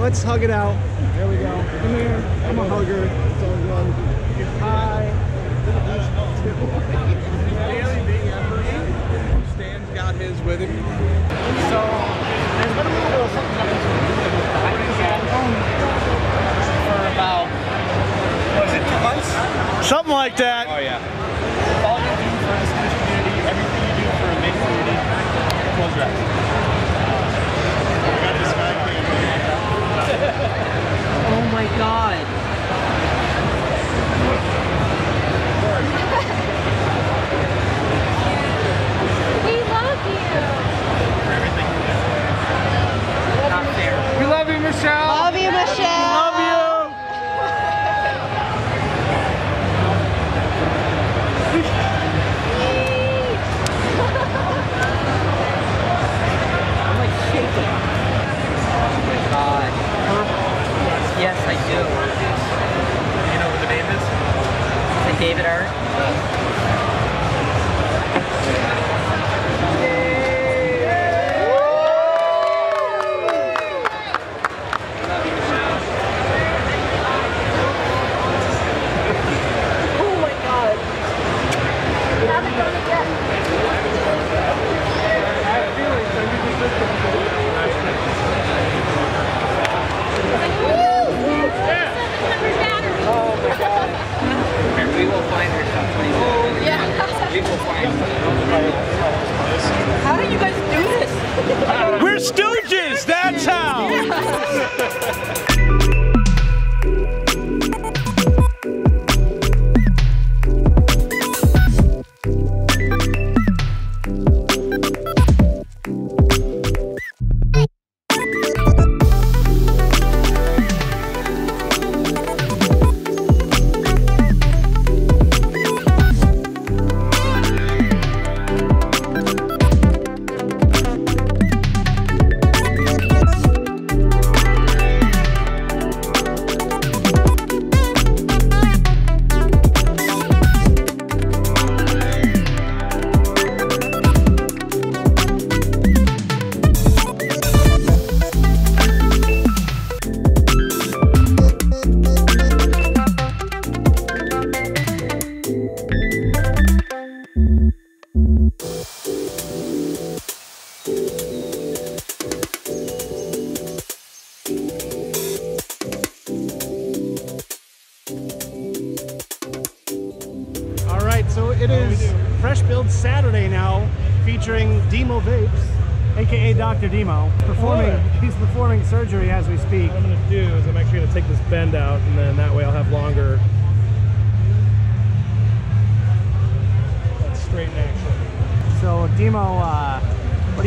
let's hug it out. There we go. Come here. I'm a hugger. It's all good. Hi. Stan's got his with him. So, there's been a little something for about, was it two months? Something like that. Oh yeah. all you do for the Scottish community, everything you do for a mid community, close your eyes. Oh my god.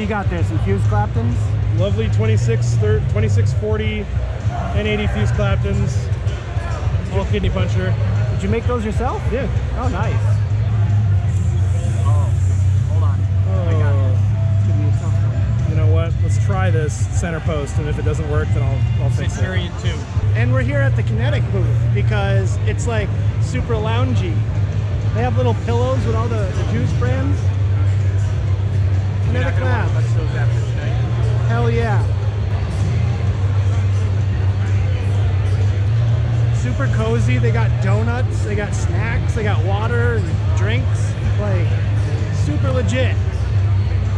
You got there? Some fuse Claptons? Lovely 26, thir- 2640 N80 fuse Claptons. Little kidney puncher. Did you make those yourself? Yeah. Oh, nice. Oh, hold on. Oh, this. Give me a soft you know what? Let's try this center post and if it doesn't work then I'll, I'll fix it. two. And we're here at the Kinetic booth because it's like super loungy. They have little pillows with all the, the juice brands. Kinetic Labs. those after tonight. Hell yeah. Super cozy. They got donuts, they got snacks, they got water and drinks. Like, super legit.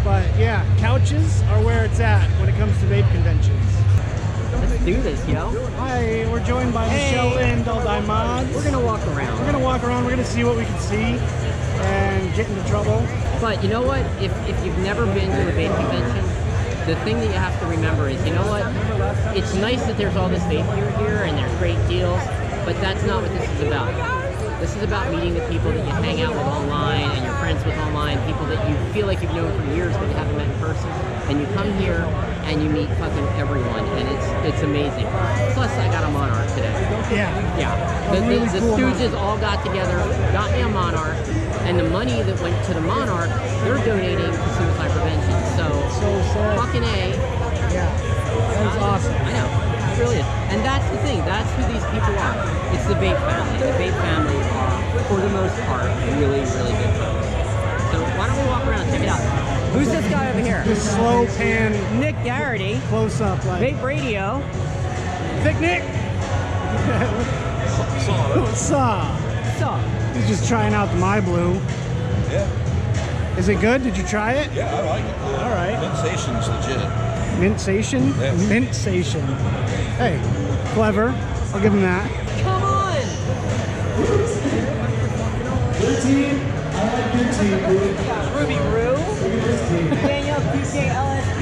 But yeah, couches are where it's at when it comes to vape conventions. Let's do this, yo. Hi, we're joined by Michelle and Daldai Mods. We're gonna walk around. We're gonna walk around, we're gonna see what we can see and get into trouble. But you know what? If, if you've never been to a vape convention, the thing that you have to remember is, you know what? It's nice that there's all this vape gear here and there's great deals, but that's not what this is about. This is about meeting the people that you hang out with online and you're friends with online, people that you feel like you've known for years but you haven't met in person. And you come here and you meet fucking everyone, and it's it's amazing. Plus, I got a Monarch today. Yeah. Yeah, the, the, really the cool Stooges all got together, got me a Monarch, and the money that went to the Monarch, they're donating to suicide prevention. So, So sad. fucking a. Yeah. That was awesome. I know, it really is. And that's the thing, that's who these people are. It's the Vape family. The Vape family are, for the most part, really, really good folks. So why don't we walk around and check it out? Who's this guy over here? Just slow pan Nick Garrity, close up like Vape Radio. Thick Nick. Up? So, He's just trying out the My Blue. Yeah, Is it good? Did you try it? yeah, I like it. All right. Sensation's legit. Mintsation? Yeah. Mintsation. Hey, clever. I'll give him that. come on! Ruby Roo, Danielle DJ LSB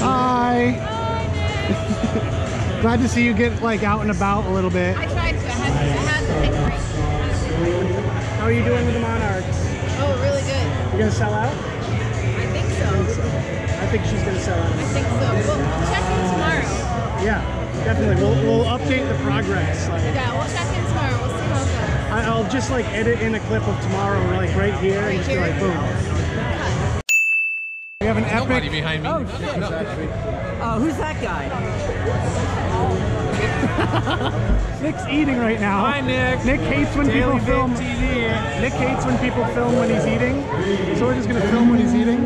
Hi. Glad to see you get like out and about a little bit. I tried to. I had, I had to take a break. How are you doing with the Monarchs? Oh, really good. You gonna sell out? I think so. I think she's gonna sell out. I think so. We'll check in tomorrow. Yeah, definitely. We'll, we'll update the progress. Like, Yeah, we'll check in tomorrow. We'll see how it goes. I, I'll just like edit in a clip of tomorrow, like right here, and just be like, boom. We have an epic. Nobody behind me. Oh shit! Oh, who's that guy? Nick's eating right now. Hi, Nick. Nick hates when Daily people film. Vape TV. Nick hates when people film when he's eating, so we're just gonna film when he's eating.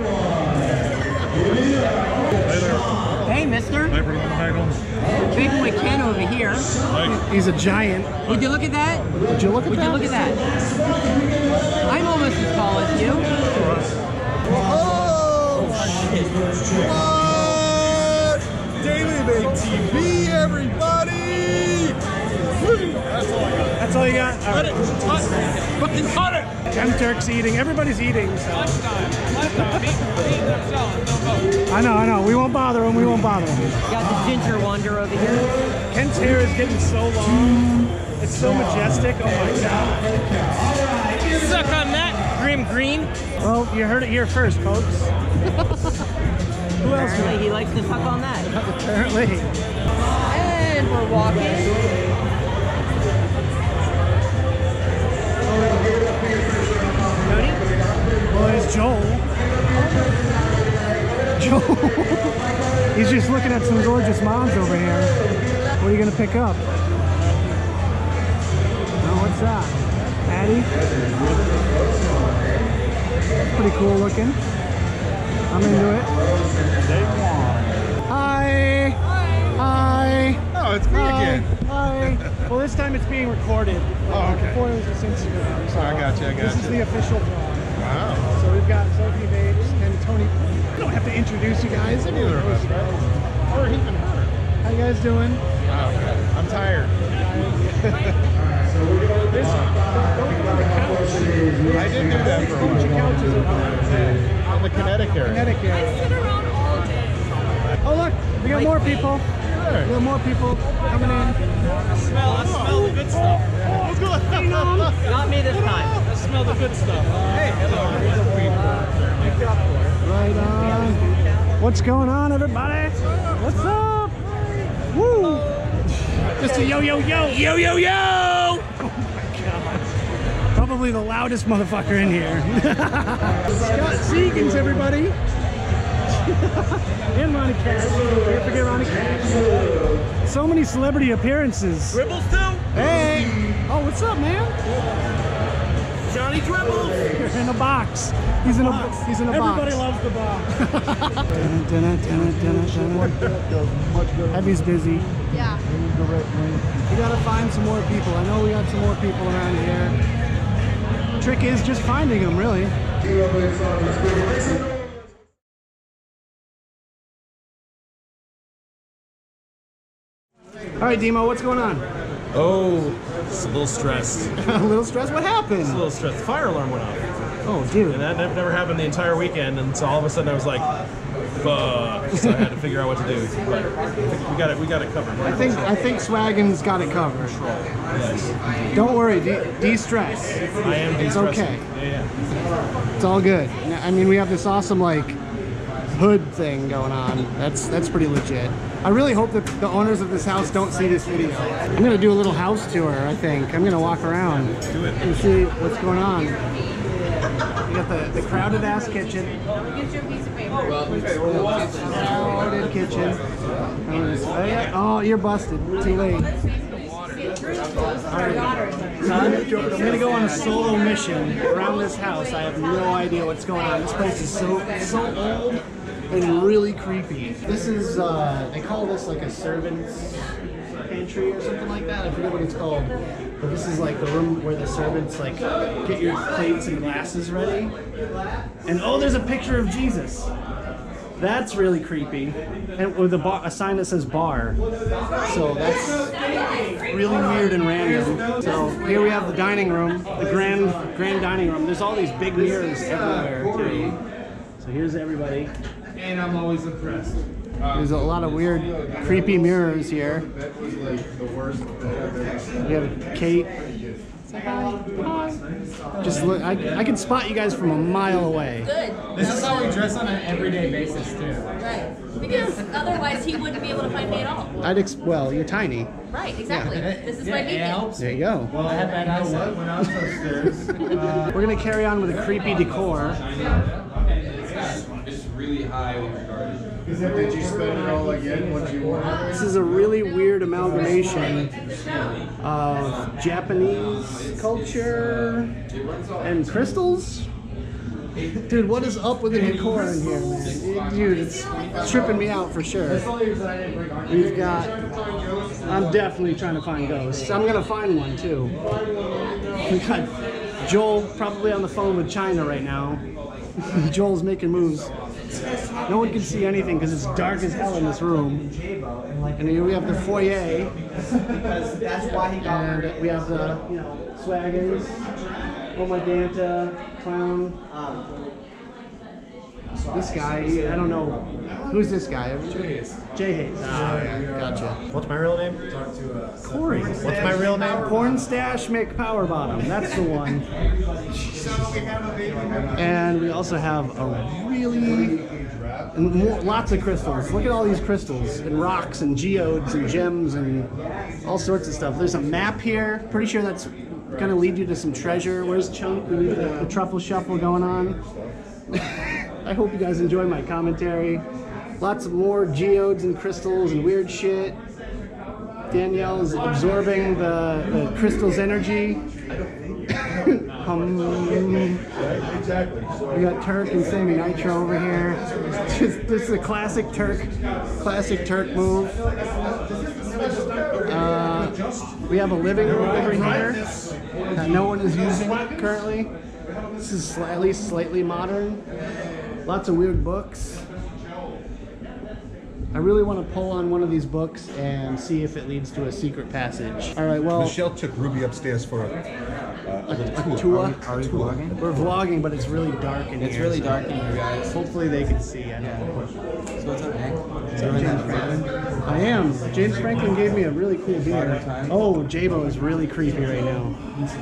Hey, mister. Big boy Ken over here. He's a giant. Would you look at that? Would you look at Would that? you look at that? I'm almost as tall as you. Oh shit! What? Daily Vape TV, everybody! That's all I got. That's all you got. All Cut right. it! Cut! Fucking cut it! M Terk's eating. Everybody's eating. So. Lunchtime. Lunchtime. Meat, meat, no selling. No vote. I know. I know. We won't bother him. We won't bother him. Got the ginger wonder over here. Ken's hair is getting so long. It's so majestic. Oh my god. Suck on that, Grimm Green. Well, you heard it here first, folks. Who else? Apparently, he likes to suck on that. Apparently. And we're walking. Cody? Well, it's Joel. Joel. He's just looking at some gorgeous moms over here. What are you gonna pick up? Oh, what's that? Patty? Pretty cool looking. I'm into it. Hi. Hi. Oh, it's me Hi. again. Hi. Well, this time it's being recorded. Oh, uh, okay. Before it was just Instagram. So I got you, I got This is the official draw. Wow. So we've got Zophie Vapes and Tony. I don't have to introduce you guys. Everyone Neither of knows us, you right? guys. Or even her. How you guys doing? Wow. I'm tired. This, uh, don't go on the couch. I didn't do that for a Bunch of while. couches over there. In the kinetic area. Kinetic area. Sit around all day. Oh look, we got more people. We got more people coming in. I Smell, I smell the good stuff. Oh, good. Not me this time. I smell the good stuff. hey, hello. Right on. What's going on, everybody? What's up? Woo! Just a yo yo yo yo yo yo! Oh my god! Probably the loudest motherfucker in here. Scott Seegans, everybody. And Ronnie Cash. Can't forget Ronnie Cash. So many celebrity appearances. Dribbles too? Hey! Oh, what's up, man? Johnny Dribbles. You're in a box. He's in a he's in a Everybody box. loves the box. Abby's busy. Yeah. We gotta find some more people. I know we got some more people around here. Trick is just finding them, really. Right, Demo, what's going on? Oh, it's a little stressed. a little stressed. What happened? A little stressed. The fire alarm went off. Oh, dude. And that never happened the entire weekend, and so all of a sudden I was like, fuck. So I had to figure out what to do. But we got it. We got it covered. I think I think Swaggin's got it covered. Don't worry, de- de-stress. I am It's de-stressing. okay. Yeah, yeah. It's all good. I mean, we have this awesome like hood thing going on. That's that's pretty legit. I really hope that the owners of this house don't see this video. I'm gonna do a little house tour. I think I'm gonna walk around and see what's going on. We got the, the crowded ass kitchen. Get your piece of paper. Oh, you're busted. Too late. I'm, I'm gonna go on a solo mission around this house. I have no idea what's going on. This place is so so old and really creepy. This is uh, they call this like a servant's pantry or something like that. I forget what it's called. But this is like the room where the servants like get your plates and glasses ready. And oh, there's a picture of Jesus. That's really creepy. And with a, bar, a sign that says bar. So that's really weird and random. So here we have the dining room, the grand grand dining room. There's all these big mirrors everywhere too. So here's everybody. And I'm always impressed. Um, There's a lot of weird, creepy mirrors here. That was like the worst. We have Kate. Hi. Hi. Just look, I, I can spot you guys from a mile away. Good. This is how we dress on an everyday basis too. Right. Because otherwise he wouldn't be able to find me at all. I'd ex- well, you're tiny. Right, exactly. This is my beacon. There you go. Well, I had bad eyesight when I was upstairs. We're gonna carry on with the creepy decor. It's really highly regarded. Did you spend it all again once you won? This is a really weird amalgamation of Japanese culture and crystals. Dude, what is up with the decor in here, man? Dude, it's tripping me out for sure. We've got. I'm definitely trying to find ghosts. I'm gonna find one too. We got Joel probably on the phone with China right now. Joel's making moves. No one can see anything because it's dark as hell in this room. And here we have the foyer. And we have the, you know, swaggers. Oh my Danta, clown. This guy, I don't know. Who's this guy? Jai Haze. Jai Haze. Oh, yeah, gotcha. What's my real name? Uh, Corey. What's my real name? Porn Stash McPowerbottom. That's the one. And we also have a really and more, lots of crystals. Look at all these crystals and rocks and geodes and gems and all sorts of stuff. There's a map here. Pretty sure that's gonna lead you to some treasure. Where's Chunk? We need the, the truffle shuffle going on. I hope you guys enjoy my commentary. Lots of more geodes and crystals and weird shit. Danielle is absorbing the, the crystal's energy. um, we got Terk and Sammy Nitro over here. Just, this is a classic Terk, classic Terk move. Uh, we have a living room over here that no one is using currently. This is sli- at least slightly modern. Lots of weird books. I really want to pull on one of these books and see if it leads to a secret passage. All right, well, Michelle took Ruby upstairs for a, uh, a little tour. Are we vlogging? We're vlogging, but it's really dark in It's here. It's really so dark in here, guys. Hopefully they can see. I don't know. So what's up, Hank? I am. James Franklin gave me a really cool beer. Oh, Jabo is really creepy right now.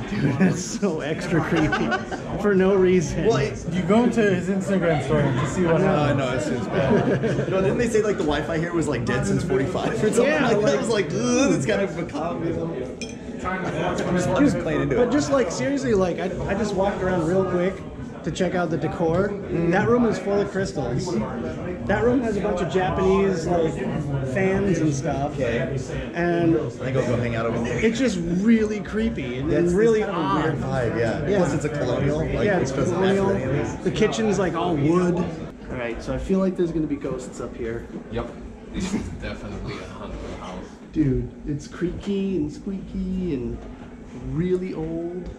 Dude, that's so extra creepy for no reason. Well you go into his Instagram story to see what I know, it's, it's bad. no, didn't they say like the Wi-Fi here was like dead since 45 or something Yeah, like that? like- It was like, ugh, it's kind of macabre. you know? I'm just, I'm just playing into But it. just like seriously, like I, I just walked around real quick to check out the decor. That room is full of crystals. That room has a bunch of Japanese like fans and stuff. Okay. And I think I'll go hang out over there. it's just really creepy and, and It's really kind of a odd. weird vibe, yeah. Yeah. Plus it's a colonial. Like, yeah, it's which doesn't match with any of colonial. this. The kitchen's like all wood. Right, so I feel like there's gonna be ghosts up here. Yep. This is definitely a haunted house. Dude, it's creaky and squeaky and really old.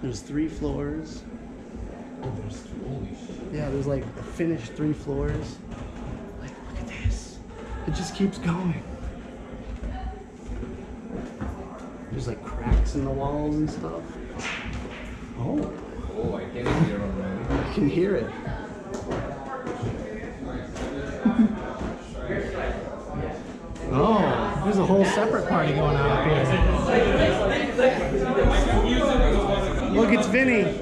There's three floors. Oh, there's holy shit. Yeah, there's like a finished three floors. Like, look at this. It just keeps going. There's like cracks in the walls and stuff. Oh. Oh, I can hear already. I can hear it. There's a whole separate party going on up here. Look, it's Vinny. It's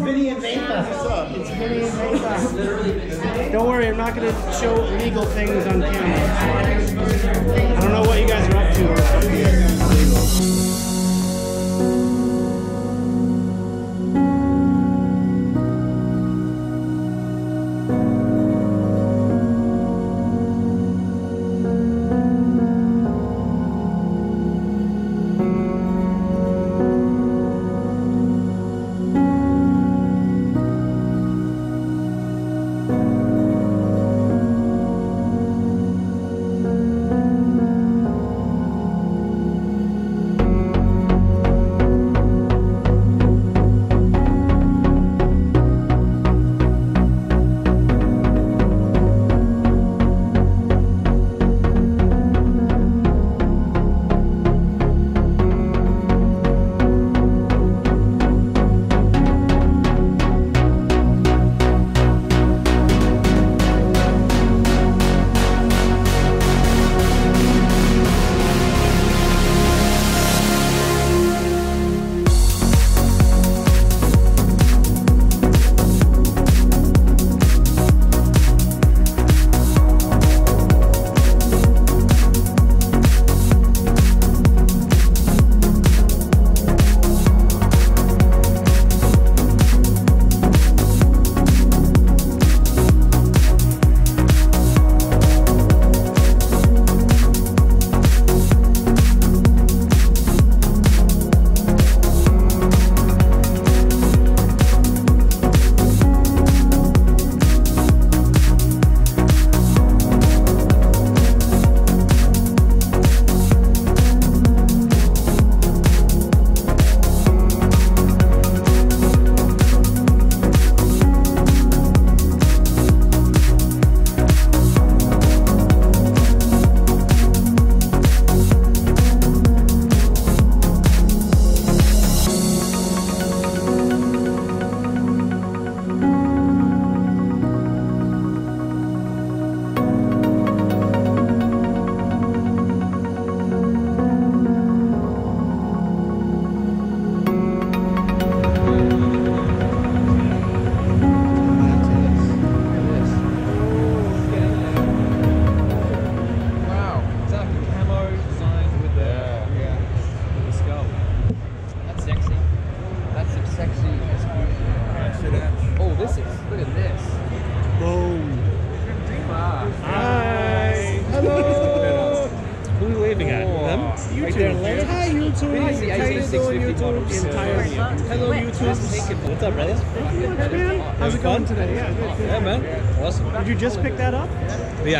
Vinny and Mayfa. What's up? It's Vinny and Mayfa. Don't worry, I'm not going to show illegal things on camera. I don't know what you guys are up to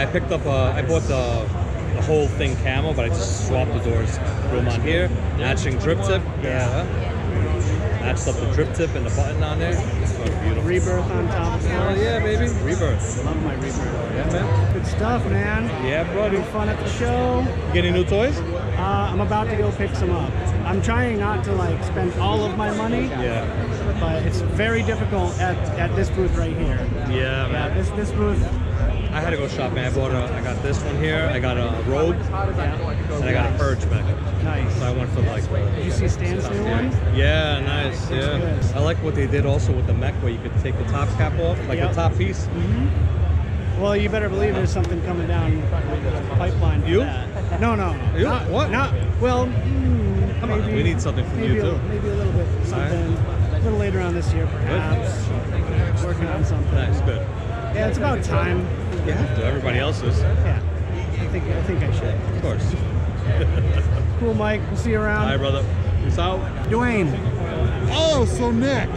I picked up. Uh, I bought the the whole thing camo, but I just swapped the doors. Threw them on here. Matching drip tip. Yeah. Matched up the drip tip and the button on there. Oh, beautiful. Rebirth on top of it. Oh yeah, baby. Rebirth. Love my rebirth. Yeah, man. Good stuff, man. Yeah, buddy. Having fun at the show. You get any new toys? Uh, I'm about to go pick some up. I'm trying not to like spend all of my money, Yeah. but it's very difficult at, at this booth right here. Yeah, Yeah, man. this this booth. I had to go shopping. I bought a. I got this one here. I got a robe, and I got a purge mech. Nice. So I went for like. Did you see Stan's new one? Yeah, nice. Yeah, good. I like what they did also with the mech, where you could take the top cap off, like Yep. the top piece. Well, you better believe there's something coming down the pipeline. For You? That. No, no. You? Not, What? Not. Well, mm, Come on, maybe, we need something from you, a, too. Maybe a little bit something. A little later on this year, perhaps. Working on something. Nice, good. Yeah, it's about time. You have to. Everybody else is. Yeah. I think I think I should. Of course. Cool, Mike. We'll see you around. Hi, brother. Peace out. Dwayne, Oh, so Nick.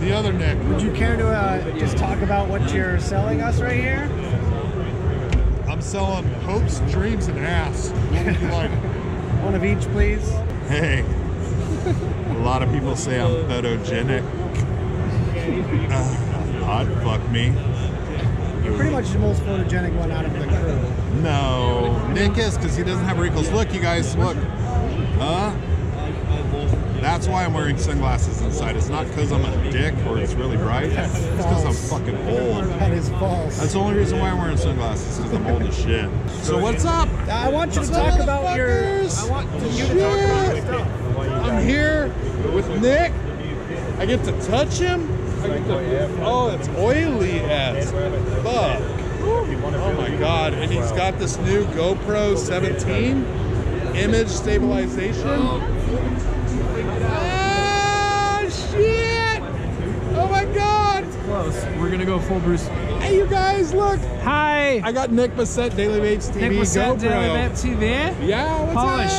The other Nick. would you care to uh, just talk about what you're selling us right here? I'm selling hopes, dreams, and ass. What would you like? One of each, please. Hey. A lot of people say I'm photogenic. Uh, odd fuck me. You're pretty much the most photogenic one out of the crew. No. Nick is because he doesn't have wrinkles. Look, you guys, look. Huh? That's why I'm wearing sunglasses inside. It's not because I'm a dick or it's really bright. It's because I'm fucking old. That is false. That's the only reason why I'm wearing sunglasses because I'm old as shit. So what's up? I want you to talk about your. I want you to talk about your stuff. I'm here with Nick. I get to touch him. I get to, oh, it's oily as fuck. Oh my god! And he's got this new GoPro 17 image stabilization. Ah, shit! Oh my god! Close. We're gonna go full Bruce. Hey, you guys, look! Hi! I got Nick Bassett, Daily Babes TV Nick Bassett, GoPro. Daily Babe TV? Yeah, what's Holy up?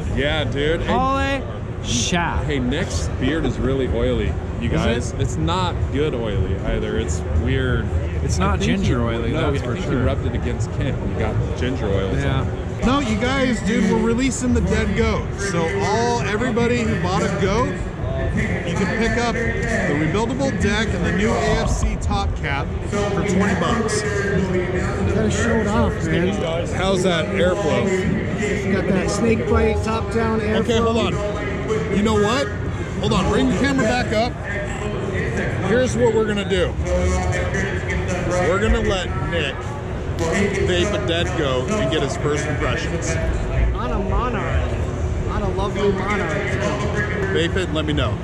shit. Yeah, dude. Hey, Holy shit. Hey, Nick's beard is really oily, you guys. it? It's not good oily either. It's weird. It's not I think ginger you- oily, No, that's I for think sure. you rubbed it against Kent you got ginger oils Yeah. on it. No, you guys, dude, we're releasing the dead goat. So all everybody who bought a goat, you can pick up the rebuildable deck and the new AFC top cap for 20 bucks. You gotta show it off, man. How's that airflow? Got that snake bite top down air. Okay, hold on. You know what? Hold on, bring the camera back up. Here's what we're gonna do. We're gonna let Nick vape a dead goat and get his first impressions. On a monarch. On a lovely monarch. Vape it and let me know.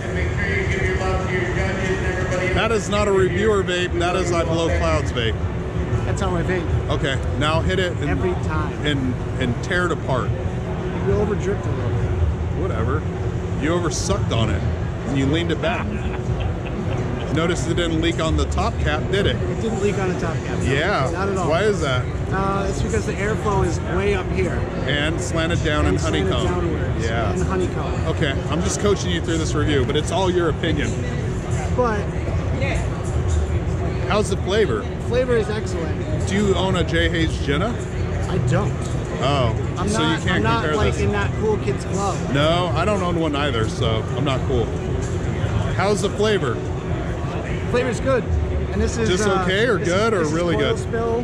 That is not a reviewer vape, that is I blow clouds vape. That's how I vape. Okay, now hit it and, Every time. and and tear it apart. You over dripped a little bit. Whatever. You over sucked on it and you leaned it back. Notice it didn't leak on the top cap, did it? It didn't leak on the top cap. Yeah. Not at all. Why is that? Uh, it's because the airflow is way up here. And slanted down and and slanted honeycomb. downwards. Yeah. And honeycomb. Okay, I'm just coaching you through this review, but it's all your opinion. But How's the flavor? flavor is excellent. Do you own a Jai Haze Jenna? I don't. Oh, I'm so not, you can't I'm not compare like this. in that cool kids club. No, I don't own one either, so I'm not cool. How's the flavor? Flavor's good. And this is Just uh, okay or this good is, or really good? Spill,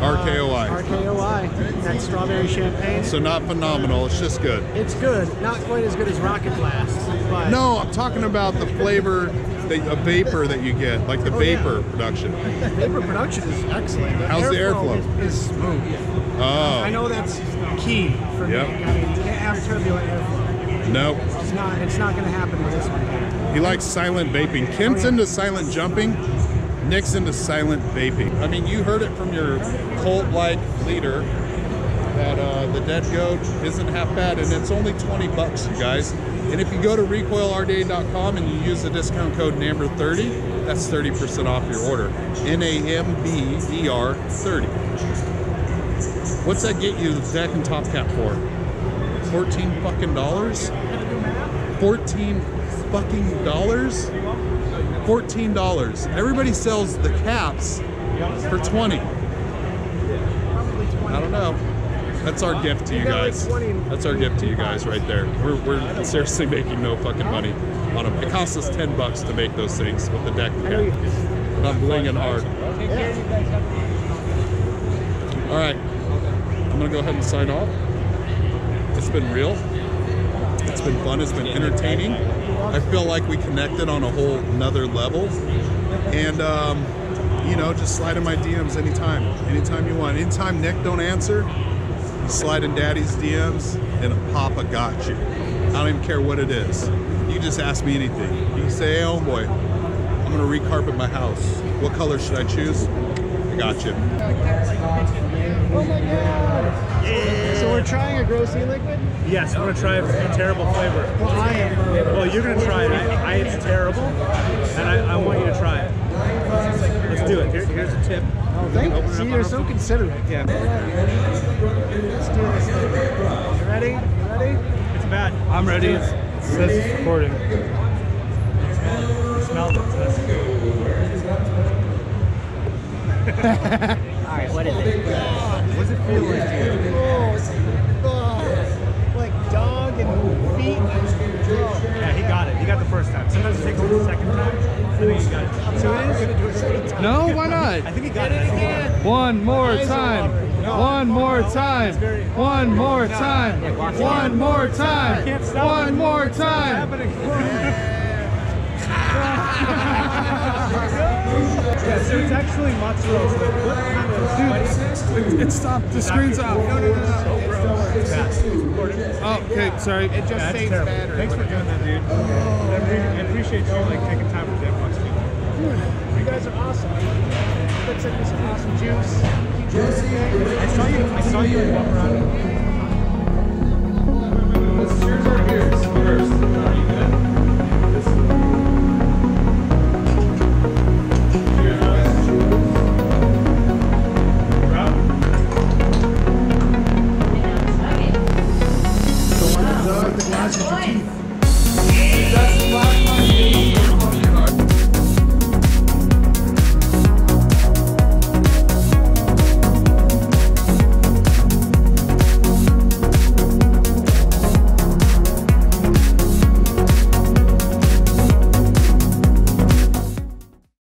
RKOI. RKOI. That strawberry champagne. So not phenomenal, it's just good. It's good. Not quite as good as Rocket Blast. But No, I'm talking about the flavor, the a vapor that you get, like the Oh, yeah. vapor production. Vapor production is excellent. How's the airflow? Is, is smooth. Oh. I know that's key for Yep. me. I mean, have turbulent airflow. Nope. It's not. It's not going to happen with this one. He likes silent vaping. Kent's into silent jumping. Nick's into silent vaping. I mean, you heard it from your cult-like leader that uh, the dead goat isn't half bad, and it's only 20 bucks, you guys. And if you go to recoilrda.com and you use the discount code NAMBER30, that's 30% off your order. N-A-M-B-E-R 30. What's that get you the deck and top cap for? 14 fucking dollars? 14 fucking dollars? $14. Everybody sells the caps for 20. I don't know. That's our gift to you guys. That's our gift to you guys right there. We're, we're seriously making no fucking money on them. It costs us 10 bucks to make those things with the deck and I'm blinging hard. All right. I'm going to go ahead and sign off. It's been real. It's been fun. It's been entertaining. I feel like we connected on a whole nother level. And, um, you know, just slide in my DMs anytime. Anytime you want. Anytime Nick don't answer, you slide in Daddy's DMs and Papa got you. I don't even care what it is. You just ask me anything. You can say, hey, homeboy, I'm going to recarpet my house. What color should I choose? I got you. Oh my god! So we're trying a gross grossy liquid. Yes, I'm gonna try a terrible flavor. Well, I am. Well, you're gonna try it. I, I it's terrible, and I, I want you to try it. Let's do it. Here, here's a tip. Thank you. See, you're so considerate. Yeah. Let's do this. You ready? You ready? It's bad. I'm ready. It's, it says it's recording. Smell it. All right, what is it? What's it feel like to you? Oh, it's, oh, like dog and feet. Oh. Yeah, he got it. He got the first time. Sometimes it takes him the second time. I think he got it. So it is. Gonna do it second time. No, why not? I think he got it again. One more time. One more time. One more time. Yeah, watch it. One more time. One more time. so it's actually mozzarella. So what kind of Dude, it stopped. The screen's off. No, no, no, no. Oh, okay, sorry. It just saves battery. Thanks for doing that, dude. I, appreciate you like taking time for Jetbox people. You guys are awesome. Looks like this awesome juice. I saw you. I saw you walk around